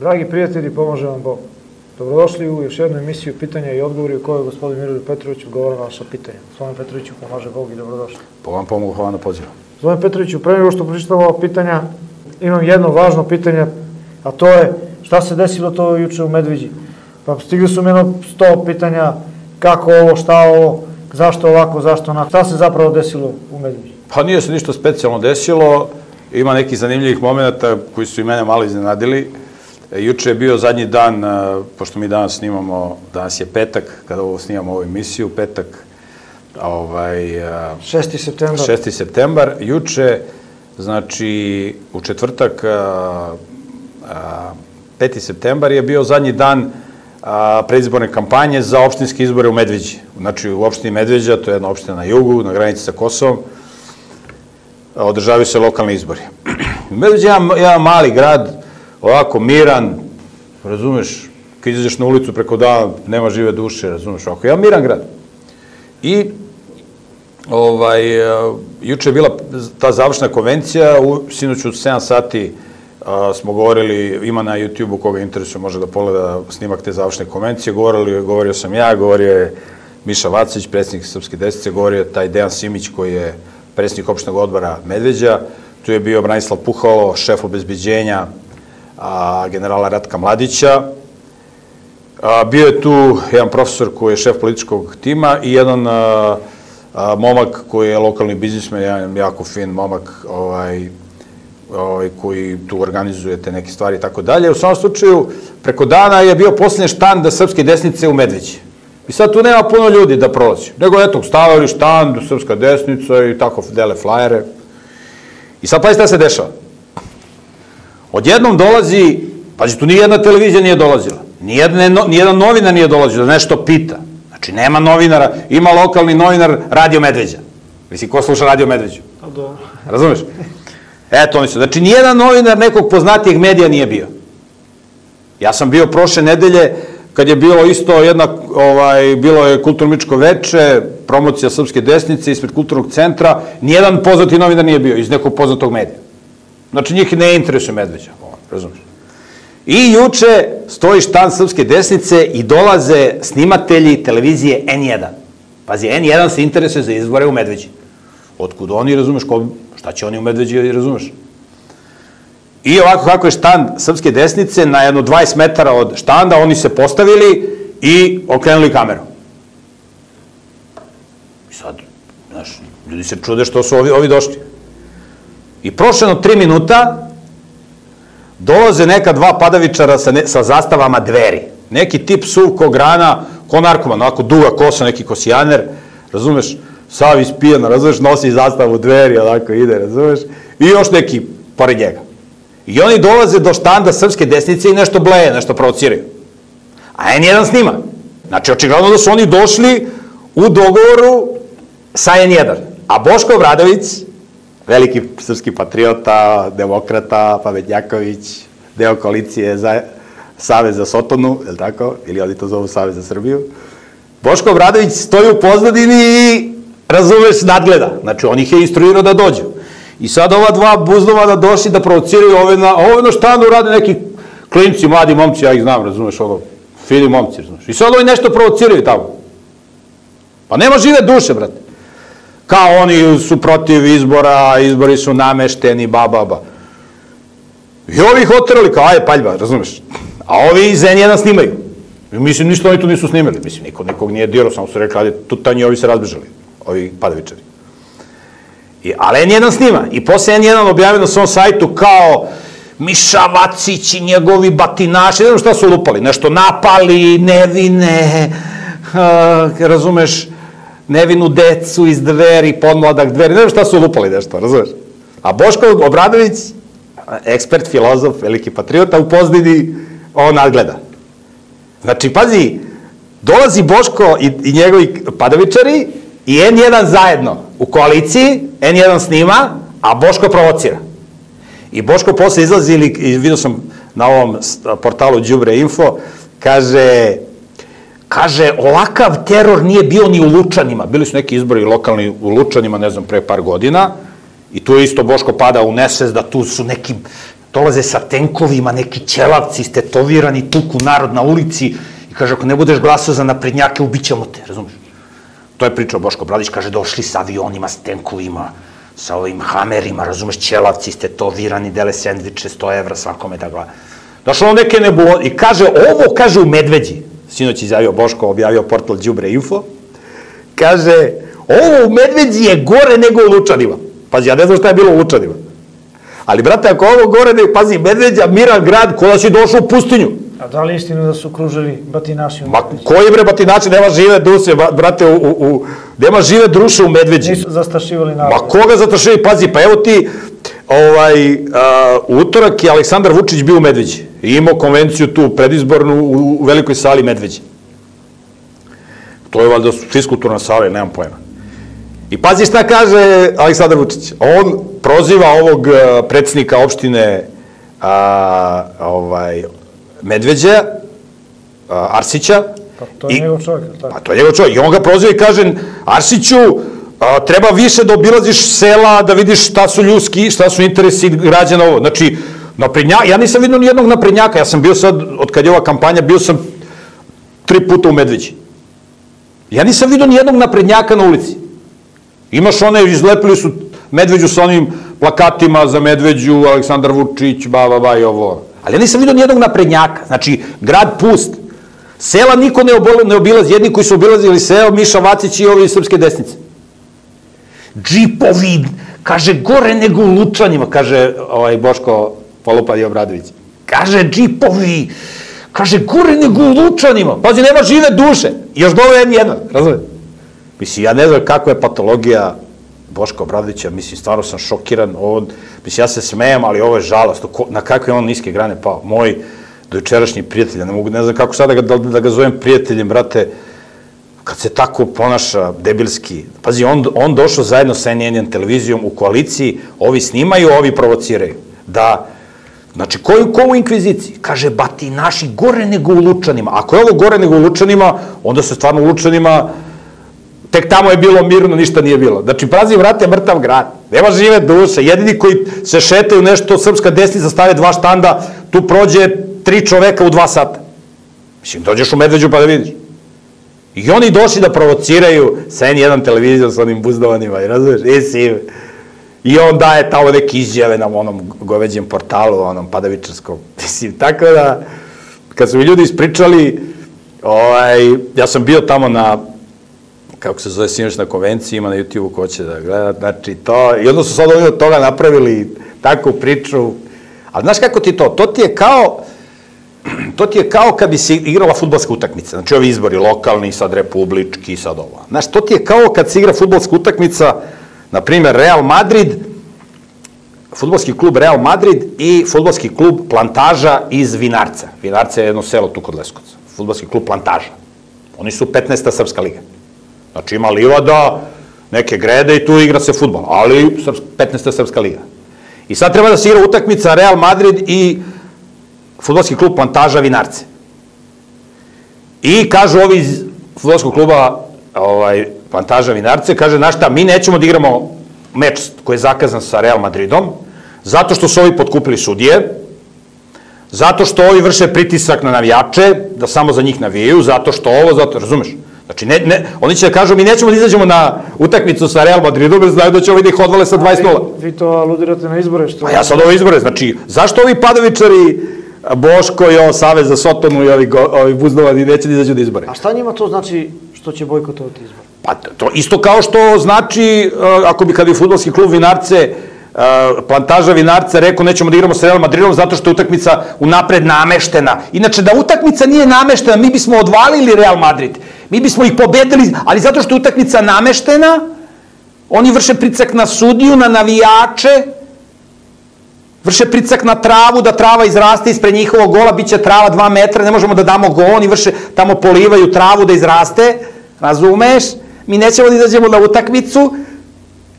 Dragi prijatelji, pomože vam Bog. Dobrodošli u još jednu emisiju pitanja i odgovori u kojoj gospodin Miroljub Petrović odgovara na vaša pitanja. Gospodin Petroviću, pomaže Bog i dobrodošli. Po vam pomogu, hvala na pozivu. Gospodin Petroviću, pre nego što pročitam ova pitanja, imam jedno važno pitanje, a to je šta se desilo to juče u Medviđi. Pa stigli su mi jedno sto pitanja, kako ovo, šta ovo, zašto ovako, zašto onako. Šta se zapravo desilo u Medviđi? Pa nije se ništa specijalno desilo, ima neki zanimljivih momenta koji su i mene malo iznenadili. E, juče je bio zadnji dan, e, pošto mi danas snimamo, danas je petak, kada ovo snimamo ovu emisiju, petak, ovaj, 6. septembar. 6. septembar, juče, znači, u četvrtak, a, a, 5. septembar je bio zadnji dan a, predizborne kampanje za opštinske izbore u Medveđi. Znači, u opštini Medveđa, to je jedna opština na jugu, na granici sa Kosovom, održavaju se lokalni izbori. Medveđa je jedan mali grad, ovako miran, razumeš, kad izađeš na ulicu preko dana, nema žive duše, razumeš, ovako, jedan miran grad. I ovaj, uh, juče je bila ta završna konvencija, u, sinoć u 7 sati uh, smo govorili, ima na YouTube-u koga interesuje, može da pogleda snimak te završne konvencije, govorili, govorio sam ja, govorio je Miša Vacić, predsjednik Srpske desice, govorio je taj Dejan Simić koji je predsjednik opštnog odbora Medveđa, tu je bio Branislav Puhalo, šef obezbeđenja a, generala Ratka Mladića, a, bio je tu jedan profesor koji je šef političkog tima i jedan momak koji je lokalni biznismen, jedan jako fin momak, ovaj, ovaj, koji tu organizuje te neke stvari i tako dalje. U svom slučaju, preko dana je bio posljednje štand Srpske desnice u Medveđi. I sad tu nema puno ljudi da prolazi. Nego eto, stavili štand, Srpska desnica i tako dele flajere. I sad pa šta se dešava. Odjednom dolazi, pazi, tu nijedna televizija nije dolazila. Nijedne, no, nijedan novinar nije dolazio da nešto pita. Znači, nema novinara, ima lokalni novinar Radio Medveđa. Mislim, ko sluša Radio Medveđu? A dobro. Razumeš? Eto, oni su. Znači, nijedan novinar nekog poznatijeg medija nije bio. Ja sam bio prošle nedelje, kad je bilo isto jedna, ovaj, bilo je kulturno veče, promocija Srpske desnice ispred kulturnog centra, nijedan poznati novinar nije bio iz nekog poznatog medija. Znači, njih ne interesuje Medveđa, razumiješ? I juče stoji štan Srpske desnice i dolaze snimatelji televizije N1. Pazi, N1 se interesuje za izbore u Medveđi. Otkud oni, razumeš, ko, šta će oni u Medveđi, razumeš? I ovako kako je štand Srpske desnice, na jedno 20 metara od štanda, oni se postavili i okrenuli kameru. I sad, znaš, ljudi se čude što su ovi, ovi došli. I prošeno tri minuta, dolaze neka dva padavičara sa, ne, sa zastavama dveri. Neki tip suvkog grana, ko narkoman, onako duga kosa, neki kosijaner, razumeš, sav ispijan, razumeš, nosi zastavu dveri, onako ide, razumeš, i još neki pored njega. I oni dolaze do štanda srpske desnice i nešto bleje, nešto provociraju. A N1 snima. Znači, očigledno da su oni došli u dogovoru sa N1. A Boško Obradović, veliki srpski patriota, demokrata, Pavetnjaković, deo koalicije za Savez za Sotonu, je li tako? Ili oni to zovu Savez za Srbiju. Boško Obradović stoji u pozadini i razumeš, nadgleda. Znači, on ih je instruirao da dođu. I sad ova dva buzdovana došli da provociraju ove na, ove na štandu rade neki klinci, mladi momci, ja ih znam, razumeš, ovo, fini momci, razumeš. I sad ovi nešto provociraju tamo. Pa nema žive duše, brate. Kao oni su protiv izbora, izbori su namešteni, ba, ba, ba. I ovi ih oterali kao, aj, paljba, razumeš. A ovi iz N1 snimaju. Mislim, ništa oni tu nisu snimali. Mislim, niko nikog nije dirao, samo su rekli, ajde, tu tanji ovi se razbežali, ovi padavičari. I, ali N1 snima. I posle N1 objavio na svom sajtu kao Miša Vacić i njegovi batinaši, ne znam šta su lupali, nešto napali, nevine, uh, razumeš, nevinu decu iz dveri, podmladak dveri, ne znam šta su lupali nešto, razumeš? A Boško Obradović, ekspert, filozof, veliki patriota, u pozdini on nadgleda. Znači, pazi, dolazi Boško i, i njegovi padavičari i N1 zajedno u koaliciji, N1 snima, a Boško provocira. I Boško posle izlazi, ili vidio sam na ovom portalu Đubre Info, kaže, kaže, ovakav teror nije bio ni u Lučanima. Bili su neki izbori lokalni u Lučanima, ne znam, pre par godina, i tu je isto Boško pada u nesvest da tu su neki dolaze sa tenkovima, neki ćelavci, istetovirani, tuku narod na ulici i kaže, ako ne budeš glasao za naprednjake, ubićemo te, razumiješ? To je pričao Boško Bradić, kaže, došli sa avionima, s tenkovima, sa ovim hamerima, razumeš, ćelavci, istetovirani, dele sendviče, 100 evra svakome da gleda. Došlo neke nebulo i kaže, ovo, kaže, u Medveđi, sinoć izjavio Boško, objavio portal Đubre Info, kaže, ovo u Medveđi je gore nego u Lučanima. Pazi, ja ne znam šta je bilo u Lučanima. Ali, brate, ako ovo gore, ne, pazi, Medveđa, miran grad, ko da si došao u pustinju. A da li je istina da su kružili batinaši u Ma, Medveđi? koji bre batinači, nema žive duše, brate, u, u, u, nema žive druše u Medveđi. Nisu zastrašivali narod. Ma koga zatrašili? Pazi, pa evo ti, ovaj, a, utorak je Aleksandar Vučić bio u Medveđi. I imao konvenciju tu predizbornu u, velikoj sali Medveđi. To je valjda fiskulturna sala, nemam pojma. I pazi šta kaže Aleksandar Vučić. On proziva ovog a, predsjednika opštine a, ovaj, Medveđa, a, Arsića, Pa to je I- njegov čovjek, tako? Pa to je njegov čovjek. I on ga proziva i kaže, Arsiću, a, treba više da obilaziš sela, da vidiš šta su ljudski, šta su interesi građana ovo. Znači, naprednjak, ja nisam vidio ni jednog naprednjaka, ja sam bio sad, od kad je ova kampanja, bio sam tri puta u Medveđi. Ja nisam vidio ni jednog naprednjaka na ulici. Imaš one, izlepili su Medveđu sa onim plakatima za Medveđu, Aleksandar Vučić, ba, ba, ba i ovo. Ali ja nisam vidio ni jednog naprednjaka. Znači, grad pust. Sela niko ne, obol, ne obilazi. Jedni koji su obilazili seo, Miša Vacić i ovi Srpske desnice. Džipovi, kaže, gore nego u Lučanima, kaže ovaj Boško Polupad i Obradović. Kaže, džipovi, kaže, gore nego u Lučanima. Pazi, nema žive duše. Još dole je jedan, razumiješ? Mislim, ja ne znam kakva je patologija Boška Obradovića, mislim, stvarno sam šokiran. Ovo, mislim, ja se smejem, ali ovo je žalost. Na kakve je on niske grane pao? Moj dojučerašnji prijatelj, ja ne mogu, ne znam kako sada da, da, ga zovem prijateljem, brate, kad se tako ponaša debilski. Pazi, on, on došao zajedno sa N1 televizijom u koaliciji, ovi snimaju, ovi provociraju. Da, znači, ko, ko u inkviziciji? Kaže, bati naši gore nego u Lučanima. Ako je ovo gore nego u Lučanima, onda se stvarno u Lučanima tek tamo je bilo mirno, ništa nije bilo. Znači, prazi, vrate, mrtav grad. Nema žive duše. Jedini koji se šetaju nešto, srpska desnica stave dva štanda, tu prođe tri čoveka u dva sata. Mislim, dođeš u Medveđu pa da vidiš. I oni došli da provociraju sa N1 televizijom sa onim buzdovanima, i razumeš, i si, I on daje tamo neke izjave na onom goveđem portalu, onom padavičarskom. Mislim, tako da, kad su mi ljudi ispričali, ovaj, ja sam bio tamo na, kako se zove sinoć na konvenciji, ima na YouTube-u ko će da gleda, znači to, i onda su sad oni od toga napravili takvu priču, ali znaš kako ti to, to ti je kao, to ti je kao kad bi se igrala futbolska utakmica. Znači ovi izbori lokalni, sad republički, sad ovo. Znaš, to ti je kao kad se igra futbolska utakmica, na primjer Real Madrid, futbolski klub Real Madrid i futbolski klub Plantaža iz Vinarca. Vinarca je jedno selo tu kod Leskovca. Futbolski klub Plantaža. Oni su 15. srpska liga. Znači ima livada, neke grede i tu igra se futbol, ali srps, 15. srpska liga. I sad treba da se igra utakmica Real Madrid i futbolski klub Plantaža Vinarce. I kažu ovi iz futbolskog kluba ovaj, Plantaža Vinarce, kaže, znaš šta, mi nećemo da igramo meč koji je zakazan sa Real Madridom, zato što su ovi potkupili sudije, zato što ovi vrše pritisak na navijače, da samo za njih navijaju, zato što ovo, zato, razumeš? Znači, ne, ne, oni će da kažu, mi nećemo da izađemo na utakmicu sa Real Madridom, jer znaju da će ovi da ih odvale sa 20-0. Vi to aludirate na izbore, što... Pa ja sad ovo izbore, znači, zašto ovi padovičari, Boško i ovo Savez za Sotonu i ovi, ovi buzdovani neće da izađu da izbore? A šta njima to znači što će bojkotovati izbor? Pa to isto kao što znači, uh, ako bi kad bi futbolski klub Vinarce, uh, plantaža Vinarce rekao nećemo da igramo sa Real Madridom zato što je utakmica unapred nameštena. Inače, da utakmica nije nameštena, mi bismo odvalili Real Madrid. Mi bismo ih pobedili, ali zato što je utakmica nameštena, oni vrše pricak na sudiju, na navijače, vrše pricak na travu, da trava izraste ispred njihovog gola, bit će trava dva metra, ne možemo da damo gol, oni vrše, tamo polivaju travu da izraste, razumeš? Mi nećemo da izađemo na utakmicu,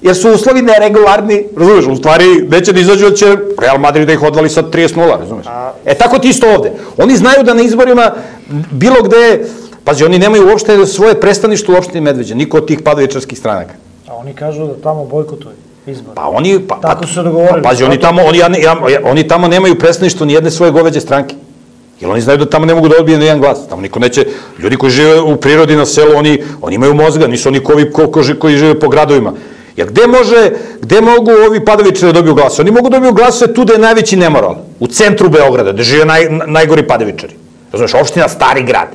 jer su uslovi neregularni, razumeš, u stvari neće da izađu, će Real Madrid da ih odvali sa 30-0, razumeš? E tako ti isto ovde. Oni znaju da na izborima bilo gde, pazi, oni nemaju uopšte svoje predstavništvo u opštini Medveđa, niko od tih padovičarskih stranaka. A oni kažu da tamo bojkotuju. izbor. Pa oni, pa, Tako pa, su se dogovorili. Pa, pazi, oni tamo, oni, ja, ja, oni tamo nemaju predstavništvo ni jedne svoje goveđe stranke. Jer oni znaju da tamo ne mogu da odbije ni jedan glas. Tamo niko neće, ljudi koji žive u prirodi na selu, oni, oni imaju mozga, nisu oni koji, ko, ko, koji žive po gradovima. Jer gde može, gde mogu ovi padavičari da dobiju glas? Oni mogu da dobiju glasove tu da je najveći nemoral. U centru Beograda, gde žive naj, najgori padavičari. Razumeš, opština Stari grad.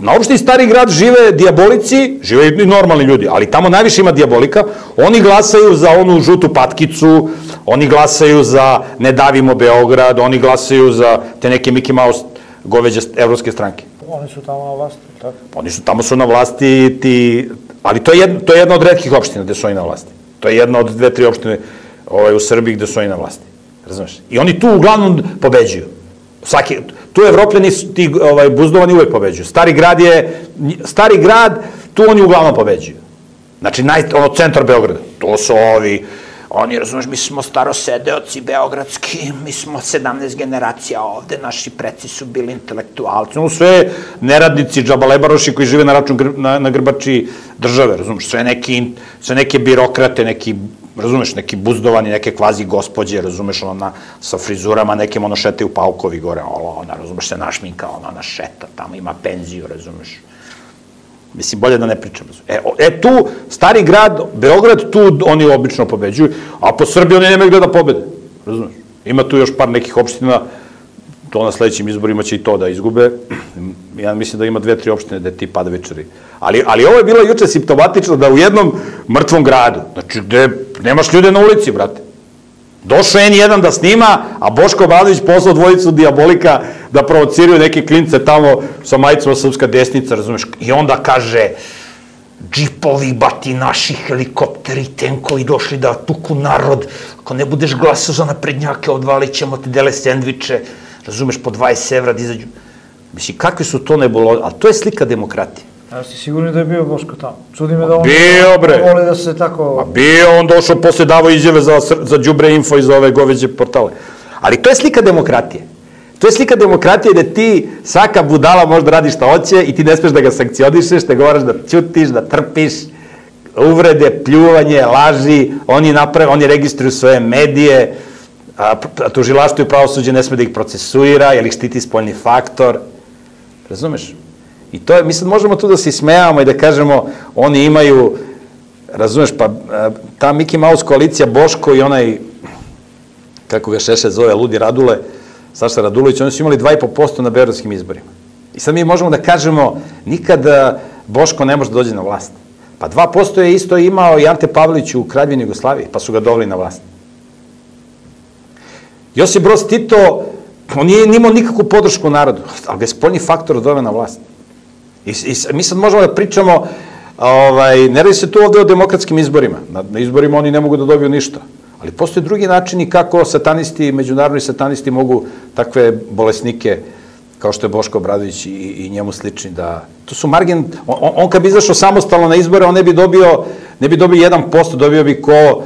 Na opštini Stari grad žive diabolici, žive i normalni ljudi, ali tamo najviše ima diabolika. Oni glasaju za onu žutu patkicu, oni glasaju za Ne davimo Beograd, oni glasaju za te neke Mickey Mouse goveđe evropske stranke. Oni su tamo na vlasti, tako? Oni su tamo su na vlasti ti ali to je jedna, to je jedna od retkih opština gde su oni na vlasti. To je jedna od dve tri opštine ovaj u Srbiji gde su oni na vlasti. Razumeš? I oni tu uglavnom pobeđuju. Svaki tu evropljani ti ovaj buzdovani uvek pobeđuju. Stari grad je stari grad, tu oni uglavnom pobeđuju. Znači naj ono centar Beograda. To su ovi Oni, razumeš, mi smo starosedeoci beogradski, mi smo 17 generacija ovde, naši preci su bili intelektualci, ono sve neradnici, džabalebaroši koji žive na račun gr, na, na grbači države, razumeš, sve neki, sve neke birokrate, neki, razumeš, neki buzdovani, neke kvazi gospođe, razumeš, ono, na, sa frizurama, nekim ono šetaju paukovi gore, ono, ona, razumeš, se našminka, ono, ona šeta, tamo ima penziju, razumeš, Mislim, bolje da ne pričam. E, e tu, stari grad, Beograd, tu oni obično pobeđuju, a po Srbiji oni nemaju gde da pobede. Razumeš? Ima tu još par nekih opština, to na sledećim izborima će i to da izgube. Ja mislim da ima dve, tri opštine gde ti padavičari. Ali, ali ovo je bilo juče simptomatično da u jednom mrtvom gradu, znači gde nemaš ljude na ulici, brate, Došao N1 da snima, a Boško Obradović poslao dvojicu diabolika da provociraju neke klince tamo sa majicom srpska desnica, razumeš? I onda kaže, džipovi, bati, naši helikopteri, tenkovi došli da tuku narod, ako ne budeš glasao za naprednjake, odvalit ćemo te dele sendviče, razumeš, po 20 evra da izađu. Mislim, kakve su to nebulo, ali to je slika demokratije. A si sigurni da je bio Boško tamo? Čudi me da on bio, bre. voli da se tako... A bio, on došao posle davo izjave za, za Đubre Info i za ove goveđe portale. Ali to je slika demokratije. To je slika demokratije da ti svaka budala može da radi šta hoće i ti ne smeš da ga sankcionišeš, da govoraš da ćutiš, da trpiš, uvrede, pljuvanje, laži, oni naprave, oni registruju svoje medije, a, a tužilaštvo i pravosuđe ne sme da ih procesuira, jer ih štiti spoljni faktor. Razumeš? I to je, mislim, možemo tu da se smejamo i da kažemo, oni imaju, razumeš, pa ta Mickey Mouse koalicija Boško i onaj, kako ga Šešet zove, Ludi Radule, Saša Radulović, oni su imali 2,5% na beogradskim izborima. I sad mi možemo da kažemo, nikada Boško ne može da dođe na vlast. Pa 2% je isto imao i Ante Pavlić u Kraljevini Jugoslaviji, pa su ga doveli na vlast. Josip Broz Tito, on nije imao nikakvu podršku narodu, ali ga je spoljni faktor doveo na vlast. I, i mi sad možemo da pričamo, ovaj, ne radi se tu ovde o demokratskim izborima. Na, na izborima oni ne mogu da dobiju ništa. Ali postoje drugi načini kako satanisti, međunarodni satanisti mogu takve bolesnike kao što je Boško Obradović i, i njemu slični da to su margin on, on kad bi izašao samostalno na izbore on ne bi dobio ne bi dobio 1%, dobio bi ko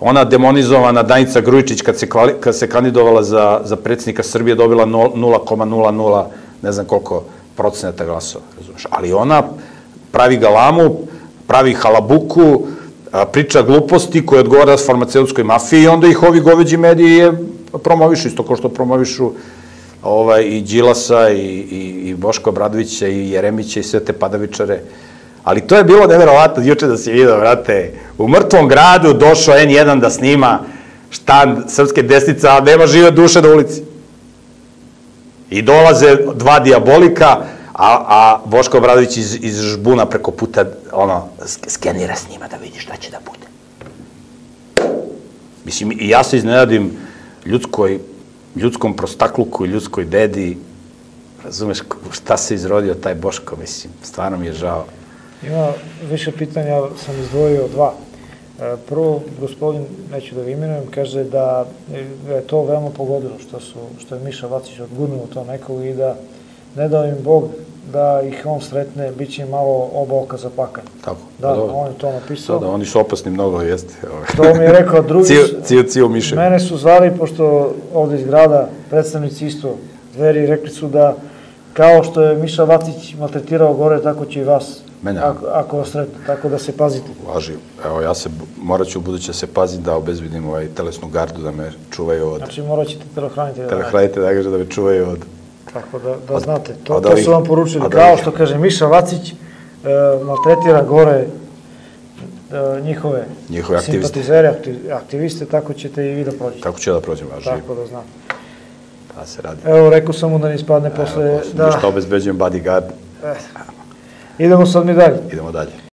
ona demonizovana Danica Grujičić kad se kad se kandidovala za za predsednika Srbije dobila 0,00 ne znam koliko procenata glasova, razumeš? Ali ona pravi galamu, pravi halabuku, priča gluposti koje odgovara s farmaceutskoj mafiji i onda ih ovi goveđi mediji je promovišu, isto kao što promovišu ovaj, i Đilasa i, i, i Boško Obradovića i Jeremića i sve te padavičare. Ali to je bilo neverovatno, juče da se vidio, vrate, u mrtvom gradu došao N1 da snima štand srpske desnice, a nema žive duše na ulici. I dolaze dva diabolika, a, a Boško Obradović iz, iz žbuna preko puta, ono, skenira s njima da vidi šta će da bude. Mislim, i ja se iznenadim ljudskoj, ljudskom prostakluku i ljudskoj dedi, razumeš šta se izrodio taj Boško, mislim, stvarno mi je žao. Ima više pitanja, sam izdvojio dva. Prvo, gospodin, neću da imenujem, kaže da je to veoma pogodilo što, su, što je Miša Vacić odgurnuo to nekog i da ne dao im Bog da ih on sretne, bit će malo oba oka za pakanje. Tako. Da, da, on je to napisao. Da, da, oni su opasni mnogo, jeste. To mi je rekao drugi. cio, cio, cio miše. Mene su zvali, pošto ovde iz grada predstavnici isto dveri, rekli su da kao što je Miša Vacić maltretirao gore, tako će i vas Mene? Ako, ako vas tako da se pazite. Važi. Evo, ja se, morat ću u buduće se paziti da obezvidim ovaj telesnu gardu da me čuvaju od... Znači morat ćete telohraniti da Telehranite da kaže da me čuvaju od... Tako da, da znate, to, od to ovih- su vam poručili. od Kao što kaže Miša Vacić, e, maltretira gore e, njihove, Njihove aktiviste. simpatizere, akti- aktiviste, tako ćete i vi da prođete. Kako će ja da prođem, važi? Tako da znate. Da se radi. Evo, rekao sam mu da ne ispadne posle... Da. Da, Što obezbeđujem bodyguard. Idemo sad mi dalje. Idemo dalje.